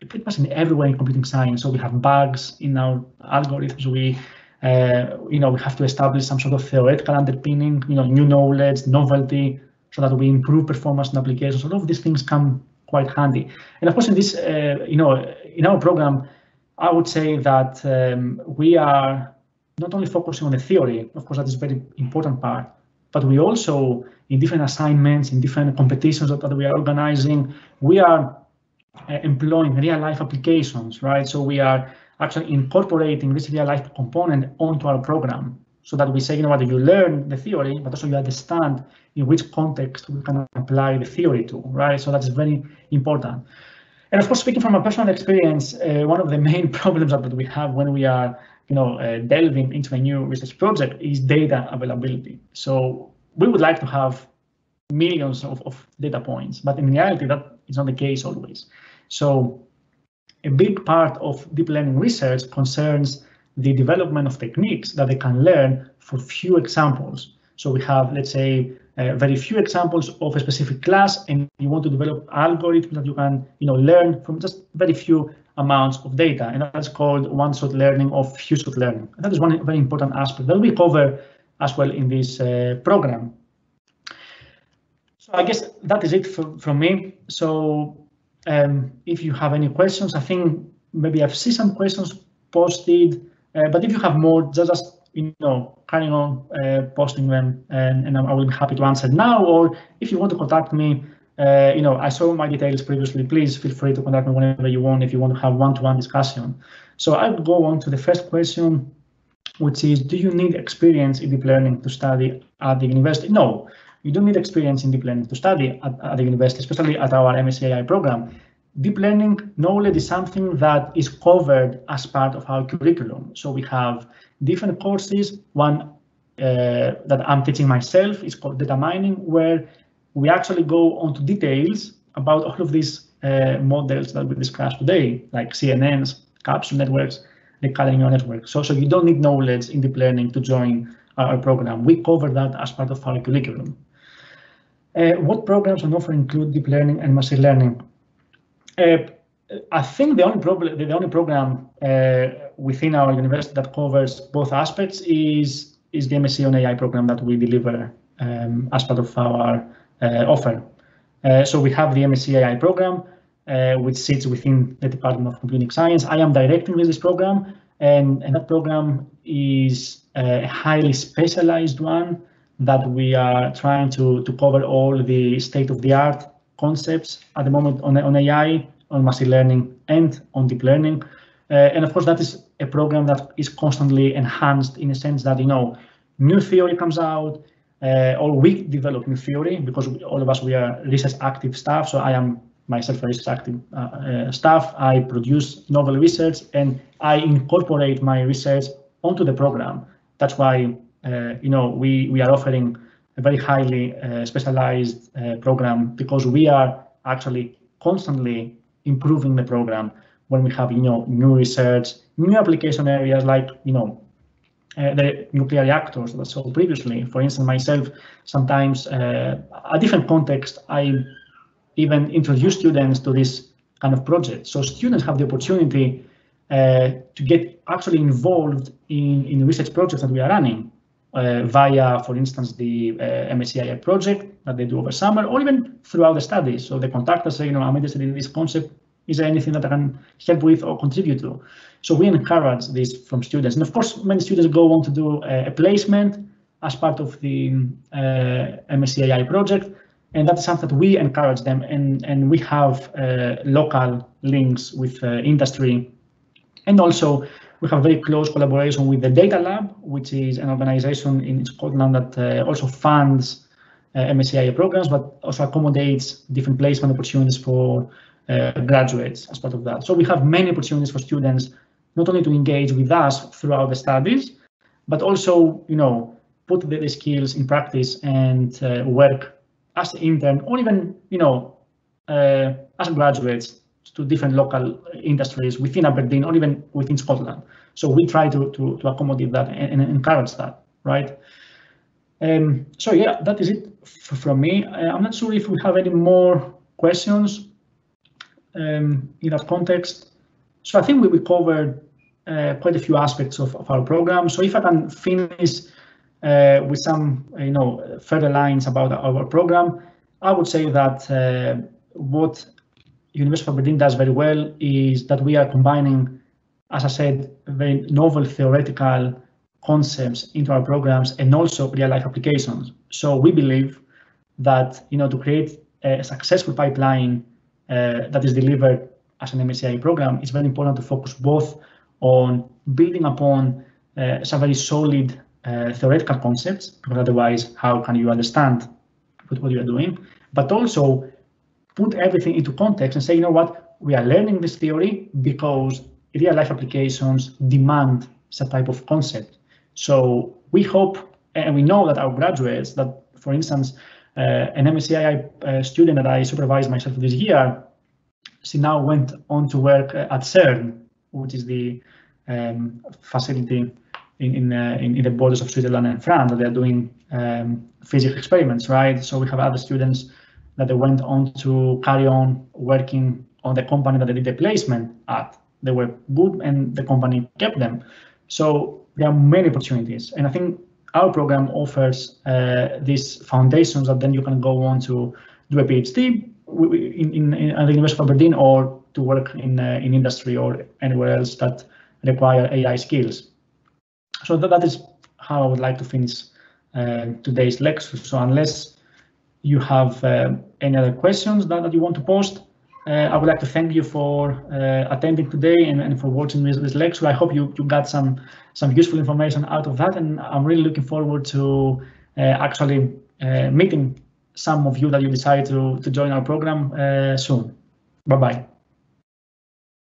pretty much in everywhere in computing science. So we have bugs in our algorithms. We, uh, you know, we have to establish some sort of theoretical underpinning, you know, new knowledge, novelty, so that we improve performance in applications. All of these things come quite handy. And of course, in this, uh, you know, in our program, I would say that um, we are not only focusing on the theory, of course, that is a very important part, but we also, in different assignments, in different competitions that, that we are organizing, we are uh, employing real life applications, right? So we are actually incorporating this real life component onto our program so that we say, you know what, you learn the theory, but also you understand in which context we can apply the theory to, right? So that's very important. And of course, speaking from a personal experience, uh, one of the main problems that we have when we are, you know, uh, delving into a new research project is data availability. So we would like to have millions of, of data points, but in reality, that is not the case always. So a big part of deep learning research concerns the development of techniques that they can learn for few examples. So we have, let's say, uh, very few examples of a specific class, and you want to develop algorithms that you can, you know, learn from just very few amounts of data, and that's called one-shot learning or few-shot learning. And that is one very important aspect that we cover as well in this uh, program. So I guess that is it for, from me. So um, if you have any questions, I think maybe I've seen some questions posted, uh, but if you have more, just you know, carrying on uh, posting them, and, and I will be happy to answer now. Or if you want to contact me, uh, you know, I saw my details previously. Please feel free to contact me whenever you want if you want to have one-to-one -one discussion. So I will go on to the first question, which is, do you need experience in deep learning to study at the university? No, you don't need experience in deep learning to study at, at the university, especially at our MSCI program deep learning knowledge is something that is covered as part of our curriculum. So we have different courses. One uh, that I'm teaching myself is called data mining, where we actually go onto details about all of these uh, models that we discussed today, like CNNs, capsule networks, recurrent neural networks. So, so you don't need knowledge in deep learning to join our program. We cover that as part of our curriculum. Uh, what programs on offer include deep learning and machine learning? Uh, I think the only problem, the only program uh, within our university that covers both aspects is is the MSc on AI program that we deliver um, as part of our uh, offer. So we have the MSc AI program, which sits within the Department of Computing Science. I am directing this program, and, and that program is a highly specialized one that we are trying to, to cover all the state-of-the-art concepts at the moment on, on AI, on machine learning, and on deep learning. Uh, and of course, that is a program that is constantly enhanced in a sense that, you know, new theory comes out, uh, or we develop new theory because we, all of us, we are research active staff. So I am myself a research active uh, uh, staff. I produce novel research and I incorporate my research onto the program. That's why, uh, you know, we, we are offering a very highly uh, specialized uh, program because we are actually constantly improving the program when we have you know new research, new application areas like you know uh, the nuclear reactors that I saw previously. For instance, myself sometimes uh, a different context I even introduce students to this kind of project. So students have the opportunity uh, to get actually involved in, in research projects that we are running uh, via, for instance, the uh, MSCI project that they do over summer, or even throughout the study. So they contact us, say, you know, I'm interested in this concept. Is there anything that I can help with or contribute to? So we encourage this from students. And of course, many students go on to do a, a placement as part of the uh, MSCI project. And that's something that we encourage them. And, and we have uh, local links with uh, industry and also we have very close collaboration with the Data Lab, which is an organization in Scotland that uh, also funds uh, MSCI programs, but also accommodates different placement opportunities for uh, graduates as part of that. So we have many opportunities for students not only to engage with us throughout the studies, but also, you know, put the, the skills in practice and uh, work as an intern or even, you know, uh, as graduates to different local industries within Aberdeen or even within Scotland. So we try to, to, to accommodate that and, and encourage that, right? Um, so yeah, that is it from me. Uh, I'm not sure if we have any more questions um, in that context. So I think we, we covered uh, quite a few aspects of, of, our program. So if I can finish uh, with some, you know, further lines about our program, I would say that uh, what University of Aberdeen does very well is that we are combining, as I said, very novel theoretical concepts into our programs and also real life applications. So we believe that you know to create a successful pipeline uh, that is delivered as an MSCI program, it's very important to focus both on building upon uh, some very solid uh, theoretical concepts, because otherwise, how can you understand what, what you are doing? But also put everything into context and say, you know what, we are learning this theory because real life applications demand some type of concept. So we hope and we know that our graduates that, for instance, uh, an MSCI uh, student that I supervised myself this year, she now went on to work at CERN, which is the um, facility in in, uh, in, in the borders of Switzerland and France that they're doing um, physics experiments, right? So we have other students that they went on to carry on working on the company that they did the placement at. They were good and the company kept them. So there are many opportunities. And I think our program offers uh, these foundations that then you can go on to do a PhD in, in, in at the University of Aberdeen or to work in, uh, in industry or anywhere else that require AI skills. So that, that is how I would like to finish uh, today's lecture. So unless you have uh, any other questions that, that you want to post, I would like to thank you for uh, attending today and, and for watching this, this lecture. I hope you, you got some, some useful information out of that, and I'm really looking forward to uh, actually uh, meeting some of you that you decide to, to join our program uh, soon. Bye-bye.